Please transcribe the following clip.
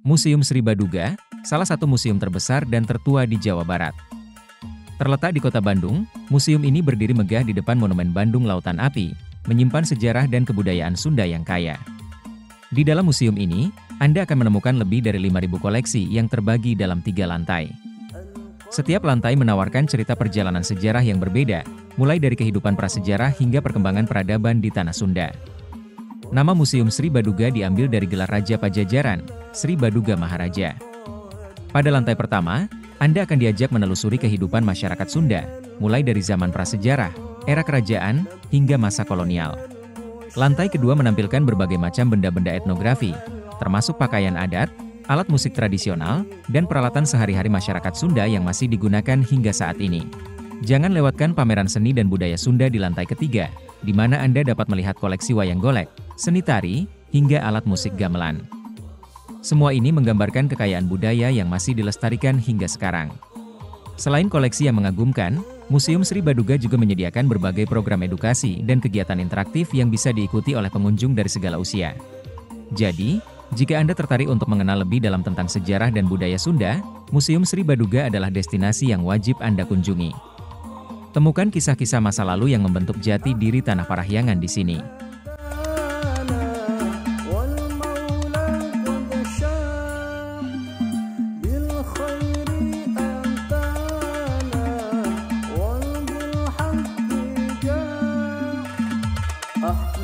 Museum Sri Baduga, salah satu museum terbesar dan tertua di Jawa Barat. Terletak di kota Bandung, museum ini berdiri megah di depan Monumen Bandung Lautan Api, menyimpan sejarah dan kebudayaan Sunda yang kaya. Di dalam museum ini, Anda akan menemukan lebih dari 5.000 koleksi yang terbagi dalam tiga lantai. Setiap lantai menawarkan cerita perjalanan sejarah yang berbeda, mulai dari kehidupan prasejarah hingga perkembangan peradaban di Tanah Sunda. Nama Museum Sri Baduga diambil dari gelar Raja Pajajaran, Sri Baduga Maharaja. Pada lantai pertama, Anda akan diajak menelusuri kehidupan masyarakat Sunda, mulai dari zaman prasejarah, era kerajaan, hingga masa kolonial. Lantai kedua menampilkan berbagai macam benda-benda etnografi, termasuk pakaian adat, alat musik tradisional, dan peralatan sehari-hari masyarakat Sunda yang masih digunakan hingga saat ini. Jangan lewatkan pameran seni dan budaya Sunda di lantai ketiga, di mana Anda dapat melihat koleksi wayang golek, seni tari, hingga alat musik gamelan. Semua ini menggambarkan kekayaan budaya yang masih dilestarikan hingga sekarang. Selain koleksi yang mengagumkan, Museum Sri Baduga juga menyediakan berbagai program edukasi dan kegiatan interaktif yang bisa diikuti oleh pengunjung dari segala usia. Jadi, jika Anda tertarik untuk mengenal lebih dalam tentang sejarah dan budaya Sunda, Museum Sri Baduga adalah destinasi yang wajib Anda kunjungi. Temukan kisah-kisah masa lalu yang membentuk jati diri Tanah Parahyangan di sini. Oh.